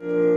Yeah.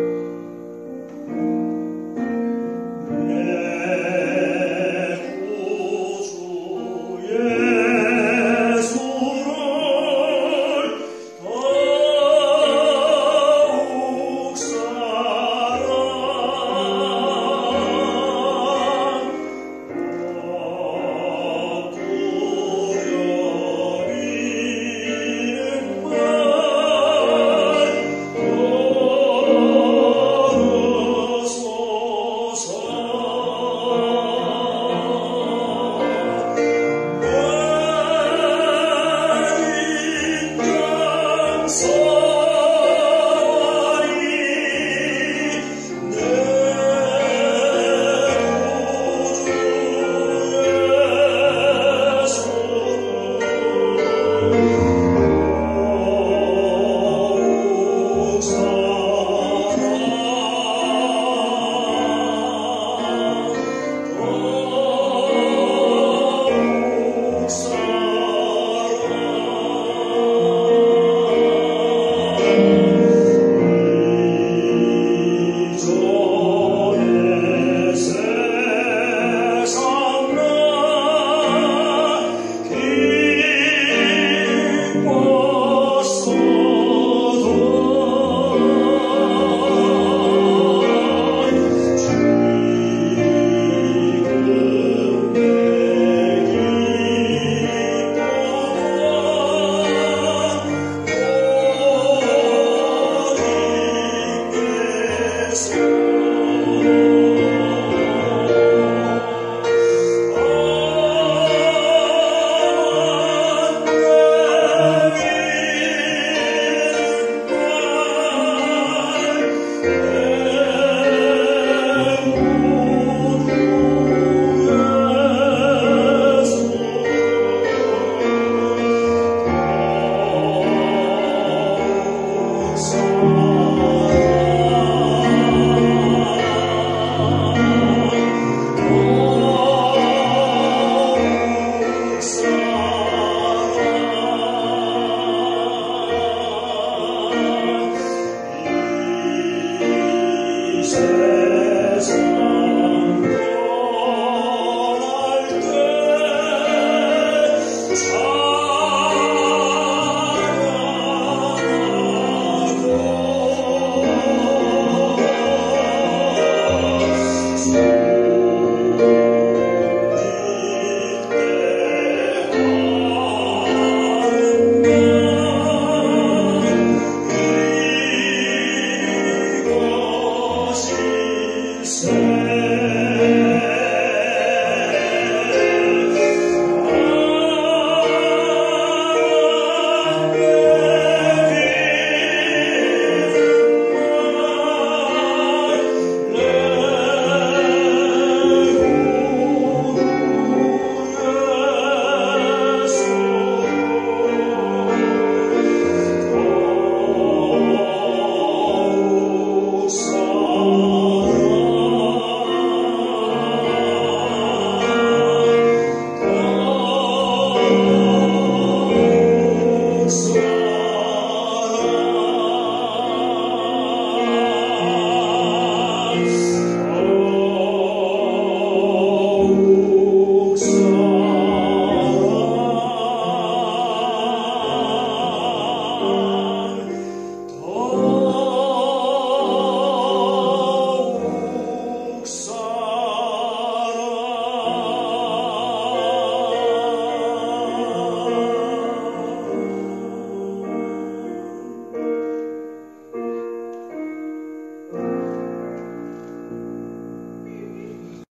Jesus.